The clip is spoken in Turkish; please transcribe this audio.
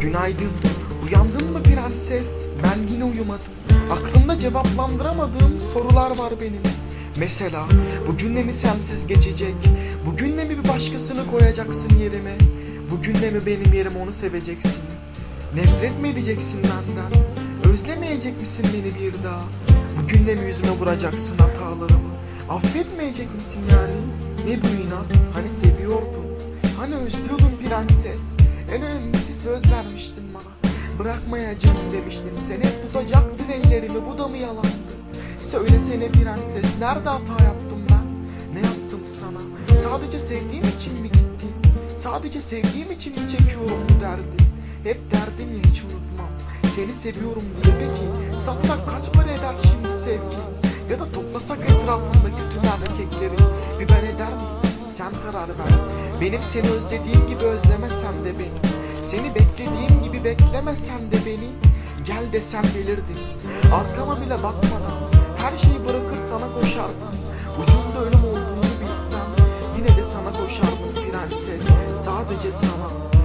Günaydın. Uyandın mı prenses? Ben yine uyumadım. Aklımda cevaplandıramadığım sorular var benim. Mesela bu cümle mi sensiz geçecek? Bu cümle mi bir başkasını koyacaksın yerime? Bu cümle mi benim yerim onu seveceksin? Nefret mi edeceksin benden? Özlemeyecek misin beni bir daha? Bu cümle mi yüzüme vuracaksın hatalarımı? Affetmeyecek misin yani? Ne bu inat? Hani seviyordun? Hani özlüyordun prenses? En önemlisi söz vermiştin bana. Bırakmayacağım demiştin. Sen hep tutacaktın ellerimi. Bu da mı yalandı? Söylesene prenses. Nerede hata yaptım ben? Ne yaptım sana? Sadece sevdiğim için mi gittin? Sadece sevdiğim için mi çekiyorum bu derdi? Hep derdim ya hiç unutmam. Seni seviyorum diye peki. Satsak kaç para eder şimdi sevgi? Ya da toplasak etrafındaki tüm erkekleri bir ben eder mi? Sen karar ver. Benim seni özlediğim gibi özlemesen de beni. Seni beklediğim gibi beklemesen de beni. Gel desem gelirdin. Arkama bile bakmadan her şeyi bırakır sana koşardım. Ucunda ölüm olduğunu bilsem yine de sana koşardım prenses. Sadece sana.